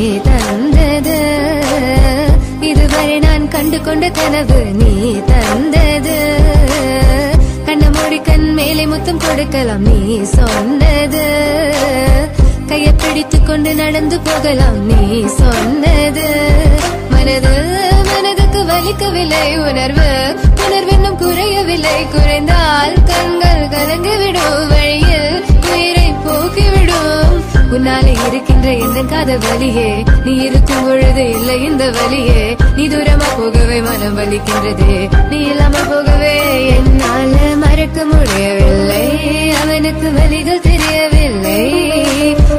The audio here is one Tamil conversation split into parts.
தந்தது. இதுவரை நான் கண்டு கொண்ட கனவு நீ தந்தது. கண்ண மூடி கண் மேலே முத்தம் கொடுக்கலாம் நீ சொன்னது. கையை பிடித்து கொண்டு நடந்து போகலாம் நீ சொன்னது. மனது மனதுக்கு வலிக்கவில்லை உணர்வு. உணர்வு இன்னும் குறையவில்லை. குறைந்தால் கண்கள் கலங்கிவிடும். இந்த எந்த காதல் நீ இருக்கும் பொழுது இல்லை இந்த வலியே நீ தூரமா போகவே மனம் வலிக்கின்றது. நீ இல்லாம போகவே என்னால மறக்க முடியவில்லை. அவனுக்கு வலிகள் தெரியவில்லை.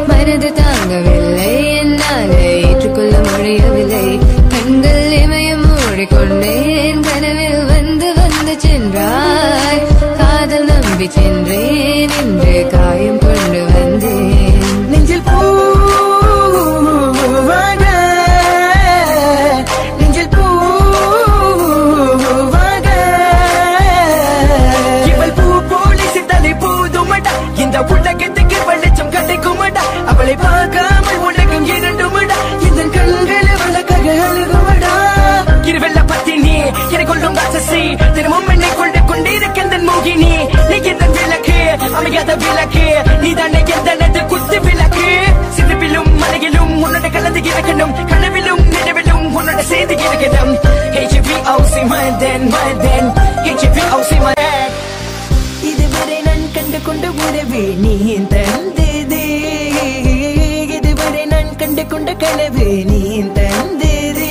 மனது தாங்கவில்லை. என்னால ஏற்றுக்கொள்ள முடியவில்லை. கண்கள் இமயம் மூடிக்கொண்டேன். கனவில் வந்து வந்து சென்றாய். காதல் நம்பி சென்றேன். என்று அமையாத விளக்கு. நீ தானே எந்தனது குத்து விளக்கு? சிறுவிலும் மலையிலும் உன்னோட கலந்து இருக்கணும் கனவிலும் நினைவிலும் உன்னோட சேர்ந்து இருக்கணும் HVOC மதன் மதன். HVOC மதன். இதுவரை நான் கண்டு கொண்ட உறவு நீ தந்தது? இதுவரை நான் கண்டு கொண்ட கனவு நீ தந்தது?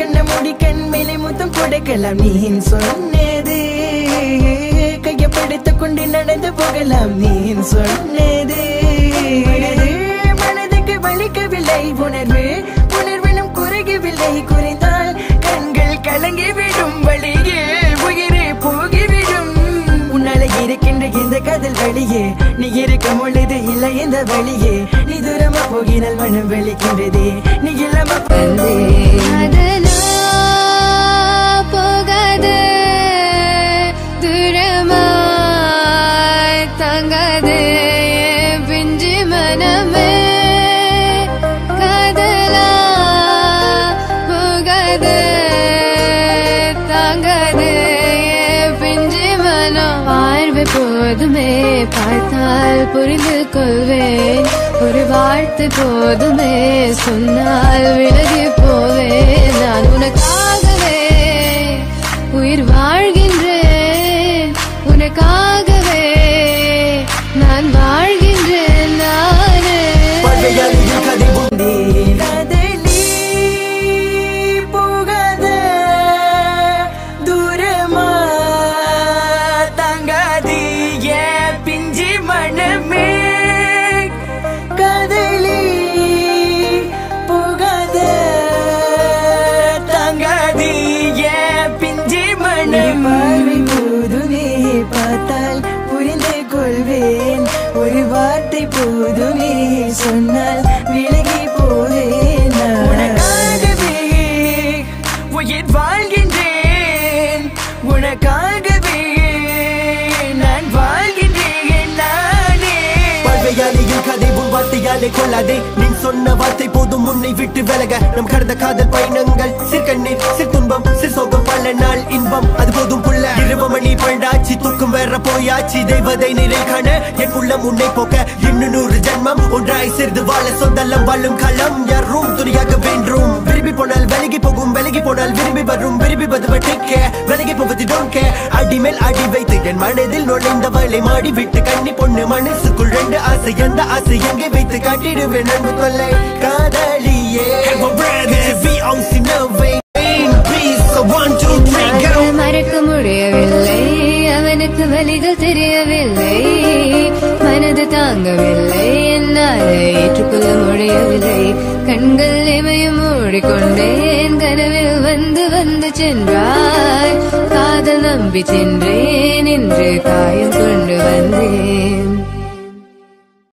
கண்ண மூடி கண் மேலே முத்தம் கொடுக்கலாம் நீ சொன்னே? கொண்டு நடந்து போகலாம். நீ சொன்னது. மனதுக்கு வலிக்கவில்லை. உணர்வு உணர்வினும் குறையவில்லை. குறைந்தால் கண்கள் கலங்கிவிடும். வழியே உயிரே போகிவிடும். உன்னால இருக்கின்ற இந்த காதல் வழியே. நீ இருக்கும் பொழுது இல்லை இந்த வழியே. நீ தூரமா போகினால் மனம் வலிக்கின்றதே. நீ இல்லாம வாழ்வு போதுமே பார்த்தால் புரிந்து கொள்வேன் ஒரு வார்த்தை போதுமே சொன்னால் வார்த்தை போதுமே சொன்னால் விலகி போவேன். உனக்காகவே உயிர் வாழ்கின்றேன். உனக்காகவே நான் வாழ்கின்றேன் நானே. பல்வையாளியின் கதை உன் வார்த்தையாலே கொள்ளாதே. நீ சொன்ன வார்த்தை போதும் உன்னை விட்டு விலக. நம் கடந்த காதல் பயணங்கள் சிற்கண்ணீர் சிற்துன்பம் வேற தெய்வதை நிலை காண. என் உள்ளம் உன்னை போக்க இன்னும் நூறு ஜென்மம். ஒன்றாய் சிறிது வாழ சொந்தல்லம் வாழும் களம். யாரும் துணியாக வேண்டும் விரும்பி போனால் விலகி போகும் விலகி போனால் விரும்பி வரும். விரும்பி வருவ டேக் விலகி போவது டோன்ட் கே அடி மேல் அடி வைத்து என் மனதில் நுழைந்தவளை மாடி விட்டு கண்ணி பொண்ணு மனசுக்குள் ரெண்டு ஆசை. எந்த ஆசை எங்கே வைத்து காட்டிடுவேன் அன்பு கொள்ளை காதலி தெரியவில்லை மனது தாங்கவில்லை. என்னால் ஏற்றுக்கொள்ள முடியவில்லை. கண்கள் இமயம் மூடிக்கொண்டேன். கனவில் வந்து வந்து சென்றாய். காதல் நம்பி சென்றேன். என்று காயம் கொண்டு வந்தேன்.